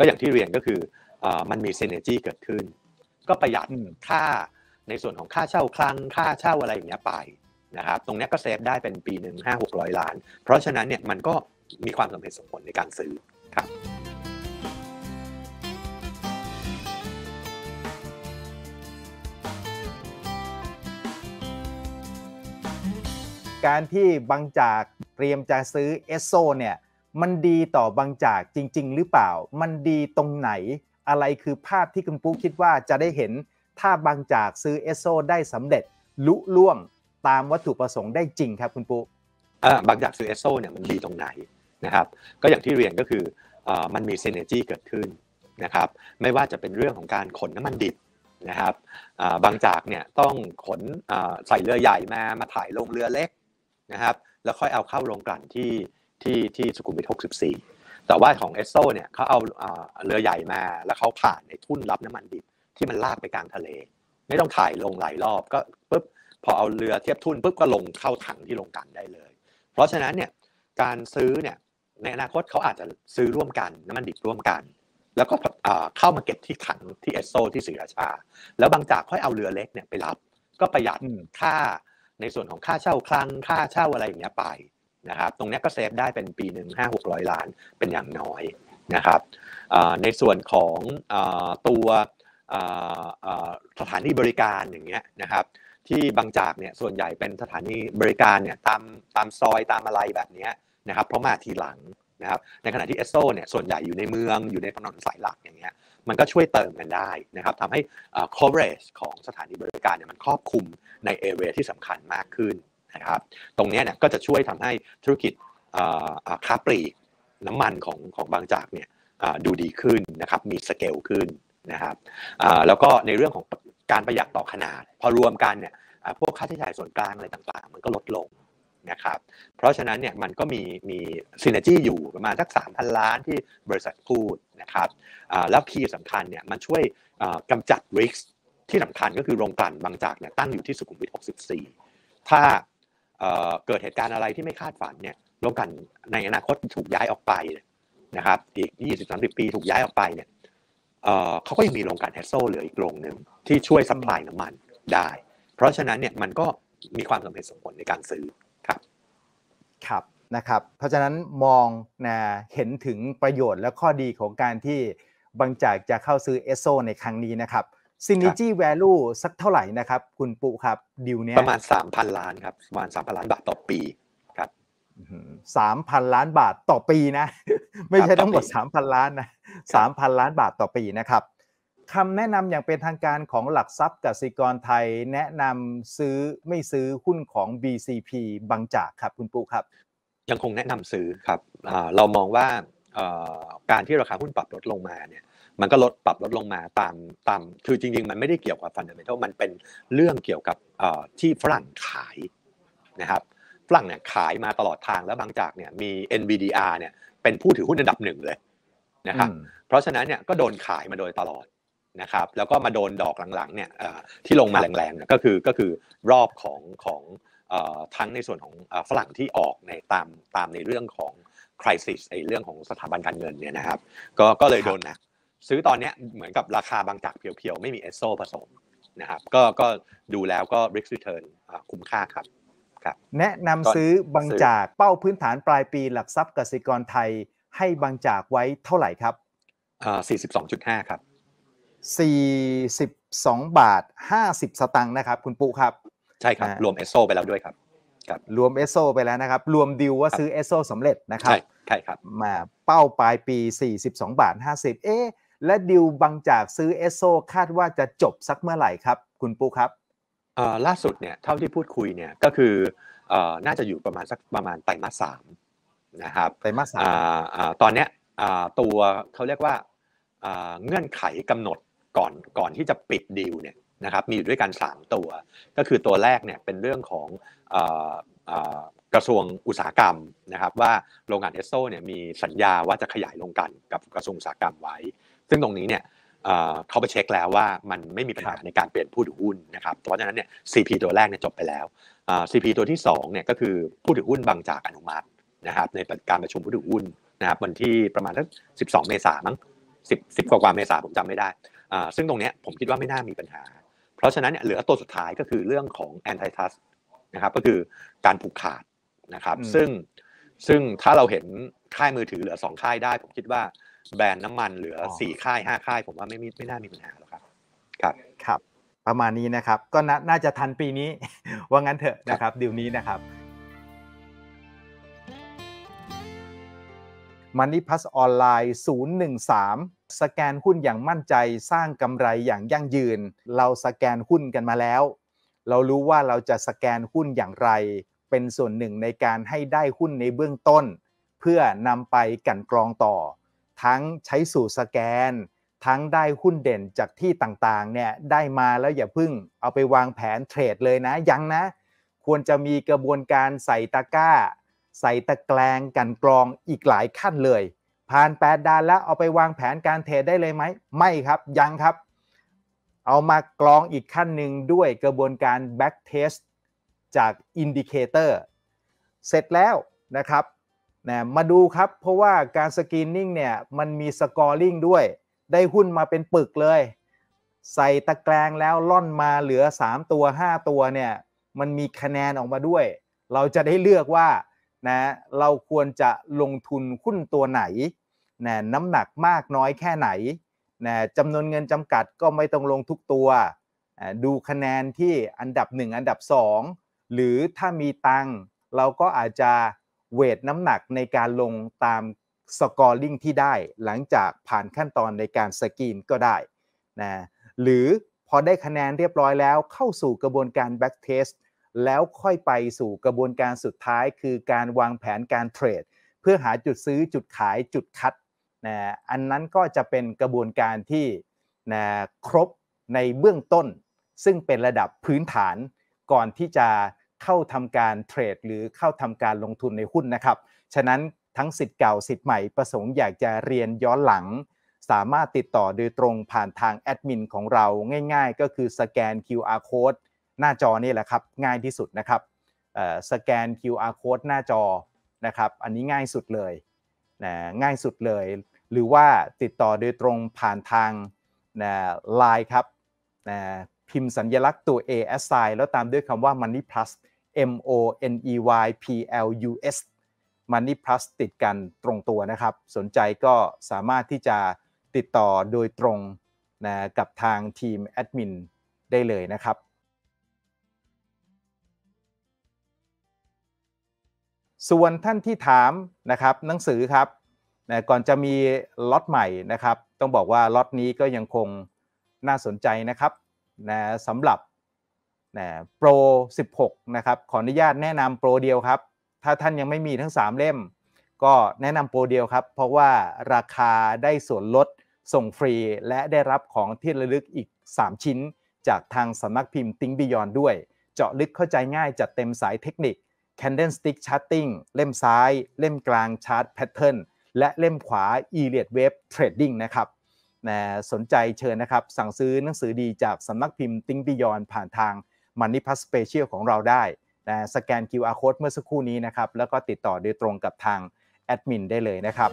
ก็อย่างที่เรียนก็คือมันมีซีเนจีเกิดขึ้น ก็ประหยัดค่าในส่วนของค่าเช่าคลังค่าเช่าอะไรอย่างเงี้ยไปนะครับตรงนี้ก็เซฟได้เป็นปีหนึ่งห้าหกร้อยล้าน เพราะฉะนั้นเนี่ยมันก็มีความสมเหตุสมผลในการซื้อครับการที่บางจากเตรียมจะซื้อเอสโซเนี่ย มันดีต่อบางจากจริง ๆ หรือเปล่า มันดีตรงไหน อะไรคือภาพที่คุณปุ๊กคิดว่าจะได้เห็น ถ้าบางจากซื้อเอสโซได้สำเร็จลุล่วงตามวัตถุประสงค์ได้จริงครับคุณปุ๊บางจากซื้อเอสโซเนี่ยมันดีตรงไหนนะครับ ก็อย่างที่เรียนก็คือมันมี synergy เกิดขึ้นนะครับ ไม่ว่าจะเป็นเรื่องของการขนน้ำมันดิบนะครับบางจากเนี่ยต้องขนใส่เรือใหญ่มามาถ่ายลงเรือเล็กนะครับ แล้วค่อยเอาเข้าโรงกลั่นที่ ที่ที่สุขุมวิท64 แต่ว่าของเอสโซเนี่ยเขาเอาเรือใหญ่มา แล้วเขาผ่านในทุ่นรับน้ำมันดิบที่มันลากไปกลางทะเล ไม่ต้องถ่ายลงหลายรอบก็ปุ๊บพอเอาเรือเทียบทุ่นปุ๊บก็ลงเข้าถังที่โรงกลั่นได้เลย เพราะฉะนั้นเนี่ยการซื้อเนี่ยในอนาคตเขาอาจจะซื้อร่วมกันน้ำมันดิบร่วมกัน แล้วก็เข้ามาเก็บที่ถังที่เอสโซที่ศรีราชา แล้วบางจากค่อยเอาเรือเล็กเนี่ยไปรับ ก็ประหยัดค่าในส่วนของค่าเช่าคลังค่าเช่าอะไรอย่างเงี้ยไป นะครับตรงนี้ก็เซฟได้เป็นปีหนึ่งห้าหกร้อยล้านเป็นอย่างน้อยนะครับในส่วนของตัวสถานีบริการอย่างเงี้ยนะครับที่บางจากเนี่ยส่วนใหญ่เป็นสถานีบริการเนี่ยตามตามซอยตามอะไรแบบนี้นะครับเพราะมาทีหลังนะครับในขณะที่เอสโซเนี่ยส่วนใหญ่อยู่ในเมืองอยู่ในถนนสายหลักอย่างเงี้ยมันก็ช่วยเติมกันได้นะครับทำให้ coverage ของสถานีบริการเนี่ยมันครอบคลุมในเอเรียที่สำคัญมากขึ้น นะครับตรงนี้เนี่ยก็จะช่วยทำให้ธุรกิจค้าปลีกน้ำมันของของบางจากเนี่ยดูดีขึ้นนะครับมีสเกลขึ้นนะครับแล้วก็ในเรื่องของการประหยัดต่อขนาด พอรวมกันเนี่ยพวกค่าใช้จ่ายส่วนกลางอะไรต่างๆ มันก็ลดลงนะครับเพราะฉะนั้นเนี่ยมันก็มีมี synergy อยู่ประมาณสักสามพันล้านที่บริษัทพูดนะครับแล้ว key สำคัญเนี่ยมันช่วยกำจัด risk ที่สำคัญก็คือโรงกลั่นบางจากเนี่ยตั้งอยู่ที่สุขุมวิท 64 ถ้า เกิดเหตุการณ์อะไรที่ไม่คาดฝันเนี่ยโรงกลั่นในอนาคตถูกย้ายออกไปนะครับอีก 20-30 ปีถูกย้ายออกไปเนี่ยเขาก็ยังมีโรงกลั่นแฮสโซเหลืออีกโรงหนึ่งที่ช่วย supply น้ำมันได้ เพราะฉะนั้นเนี่ยมันก็มีความสมเหตุสมผลในการซื้อครับครับนะครับเพราะฉะนั้นมองนะเห็นถึงประโยชน์และข้อดีของการที่บางจากจะเข้าซื้อเอสโซในครั้งนี้นะครับ ซินิจี้แวลูสักเท่าไหร่นะครับ คุณปุครับดิวเนี้ยประมาณ 3,000 ล้านครับประมาณ 3,000 ล้านบาทต่อปีครับสามพันล้านบาทต่อปีนะ ไม่ใช่ทั้งหมดสามพันล้านนะสามพันล้านบาทต่อปีนะครับคำแนะนำอย่างเป็นทางการของหลักทรัพย์กสิกรไทย แนะนำซื้อไม่ซื้อหุ้นของ BCP บางจากครับคุณปูครับ ยังคงแนะนำซื้อครับเรามองว่าการที่ราคาหุ้นปรับลดลงมาเนี่ย มันก็ลดปรับลดลงมาตามตามคือจริงๆ มันไม่ได้เกี่ยวกับฟันเดเมทัลมันเป็นเรื่องเกี่ยวกับที่ฝรั่งขายนะครับฝรั่งเนี่ยขายมาตลอดทางแล้วบางจากเนี่ยมี NVDR เนี่ยเป็นผู้ถือหุ้นอันดับหนึ่งเลยนะครับเพราะฉะนั้นเนี่ยก็โดนขายมาโดยตลอดนะครับแล้วก็มาโดนดอกหลังๆเนี่ยที่ลงมาแรงๆเนี่ยก็คือก็คือรอบของของทั้งในส่วนของฝรั่งที่ออกในตามตามในเรื่องของคริสิสในเรื่องของสถาบันการเงินเนี่ยนะครับก็ก็เลยโดนนะ ซื้อตอนนี้เหมือนกับราคาบางจากเพียวๆ ไม่มีเอสโซผสมนะครับก็ก็ดูแล้วก็ risk return คุ้มค่าครับครับ แนะนำซื้อบางจากเป้าพื้นฐานปลายปีหลักทรัพย์กสิกรไทยให้บางจากไว้เท่าไหร่ครับอ่า42.5 ครับ 42 บาท 50 สตังค์นะครับ คุณปุ๊ครับ ใช่ครับ รวมเอสโซไปแล้วด้วยครับครับรวมเอสโซไปแล้วนะครับ รวมดีลว่าซื้อเอสโซสำเร็จนะครับ ใช่ใช่ครับ มาเป้าปลายปี 42 บาท 50 เอ๊ และดีลบางจากซื้อเอสโซคาดว่าจะจบสักเมื่อไหร่ครับ คุณปูครับล่าสุดเนี่ยเท่าที่พูดคุยเนี่ยก็คือน่าจะอยู่ประมาณสักประมาณไตรมาสสามนะครับไตรมาสสามตอนเนี้ยตัวเขาเรียกว่าเงื่อนไขกำหนดก่อนก่อนที่จะปิดดีลเนี่ยนะครับมีอยู่ด้วยกัน 3 ตัว ก็คือตัวแรกเนี่ยเป็นเรื่องของกระทรวงอุตสาหกรรมนะครับว่าโรงงานเอสโซเนี่ยมีสัญญาว่าจะขยายโรงกันกับกระทรวงอุตสาหกรรมไว้ ซึ่งตรงนี้เนี่ยเขาไปเช็คแล้วว่ามันไม่มีปัญหาในการเปลี่ยนผู้ถือหุ้นนะครับเพราะฉะนั้นเนี่ย CP ตัวแรกเนี่ยจบไปแล้ว CP ตัวที่2เนี่ยก็คือผู้ถือหุ้นบางจากอนุมัตินะครับในการประชุมผู้ถือหุ้นนะครับวันที่ประมาณสัก12 เมษายนมั้ง10 10กว่ากว่าเมษาผมจำไม่ได้อ่าซึ่งตรงเนี้ยผมคิดว่าไม่น่ามีปัญหา เพราะฉะนั้นเนี่ยเหลือตัวสุดท้ายก็คือเรื่องของ antitrust นะครับก็คือการผูกขาดนะครับอืมซึ่งซึ่งถ้าเราเห็นค่ายมือถือเหลือสองค่ายได้ ผมคิดว่า แบรนด์น้ำมันเหลืออสี่ค่ายห้าค่าย ผมว่าไม่มีไม่น่ามีปัญหาหรอกครับ ครับครับ ประมาณนี้นะครับ ก็นาน่าจะทันปีนี้ ว่างั้นเถอะนะครับดีลนี้นะครับ Money Plus ออนไลน์013 สแกนหุ้นอย่างมั่นใจสร้างกำไรอย่างยั่งยืน เราสแกนหุ้นกันมาแล้ว เรารู้ว่าเราจะสแกนหุ้นอย่างไร เป็นส่วนหนึ่งในการให้ได้หุ้นในเบื้องต้น เพื่อนำไปกลันกรองต่อ ทั้งใช้สูตรสแกน ทั้งได้หุ้นเด่นจากที่ต่างๆเนี่ยได้มาแล้วอย่าเพึ่งเอาไปวางแผนเทรดเลยนะยังนะ ควรจะมีกระบวนการใส่ตะกร้า ใส่ตะแกรงกันกรองอีกหลายขั้นเลย ผ่าน8ดานแล้วเอาไปวางแผนการเทรดได้เลยไหมไม่ครับยังครับ เอามากรองอีกขั้นหนึ่งด้วยกระบวนการ back test จาก indicator เสร็จแล้วนะครับ นะมาดูครับ เพราะว่าการ screening เนี่ยมันมี scoring ด้วย ได้หุ้นมาเป็นปึกเลย ใส่ตะแกรงแล้วร่อนมาเหลือ 3 ตัว 5 ตัวเนี่ยมันมีคะแนนออกมาด้วย เราจะได้เลือกว่านะเราควรจะลงทุนหุ้นตัวไหนนะน้ำหนักมากน้อยแค่ไหนนะจำนวนเงินจำกัดก็ไม่ต้องลงทุกตัว ดูคะแนนที่อันดับ 1 อันดับ 2 หรือถ้ามีตังเราก็อาจจะ เวทน้ำหนักในการลงตามสกอร์ลิงที่ได้หลังจากผ่านขั้นตอนในการสกรีนก็ได้นะหรือพอได้คะแนนเรียบร้อยแล้วเข้าสู่กระบวนการ back test แล้วค่อยไปสู่กระบวนการสุดท้าย คือการวางแผนการเทรด เพื่อหาจุดซื้อจุดขายจุดคัดนะอันนั้นก็จะเป็นกระบวนการที่นะครบในเบื้องต้น ซึ่งเป็นระดับพื้นฐานก่อนที่จะ เข้าทำการเทรด หรือเข้าทำการลงทุนในหุ้นนะครับ ฉะนั้นทั้งสิทธิ์เก่าสิทธิ์ใหม่ประสงค์อยากจะเรียนย้อนหลัง สามารถติดต่อโดยตรงผ่านทางแอดมินของเราง่าย ๆ ก็คือสแกน QR code หน้าจอนี่แหละครับ ง่ายที่สุดนะครับสแกน QR code หน้าจอนะครับอันนี้ง่ายสุดเลยนะง่ายสุดเลย หรือว่าติดต่อโดยตรงผ่านทางนะไลน์ครับนะพิมพ์สัญลักษณ์ตัว A S I แล้วตามด้วยคำว่า Money Plus M O N E Y P L U S Money Plus ติดกันตรงตัวนะครับ สนใจก็สามารถที่จะติดต่อโดยตรงนะกับทางทีมแอดมินได้เลยนะครับ ส่วนท่านที่ถามนะครับหนังสือครับนะก่อนจะมีล็อตใหม่นะครับ ต้องบอกว่าล็อตนี้ก็ยังคงน่าสนใจนะครับนะสำหรับ นะโปร 16 นะครับ ขออนุญาตแนะนำโปรเดียวครับ ถ้าท่านยังไม่มีทั้ง 3 เล่ม ก็แนะนำโปรเดียวครับ เพราะว่าราคาได้ส่วนลดส่งฟรี และได้รับของที่ระลึกอีก 3 ชิ้น จากทางสำนักพิมพ์ Think Beyond ด้วย เจาะลึกเข้าใจง่ายจัดเต็มสายเทคนิค Candlestick Charting เล่มซ้าย เล่มกลาง Chart Pattern และเล่มขวา e l i o t Wave Trading นะครับนะสนใจเชิญนะครับ สั่งซื้อหนังสือดีจากสำนักพิมพ์ Think Beyond ผ่านทาง Money Plus Special ของเราได้นะสแกน QR Code เมื่อสักครู่นี้นะครับแล้วก็ติดต่อโดยตรงกับทางแอดมินได้เลยนะครับ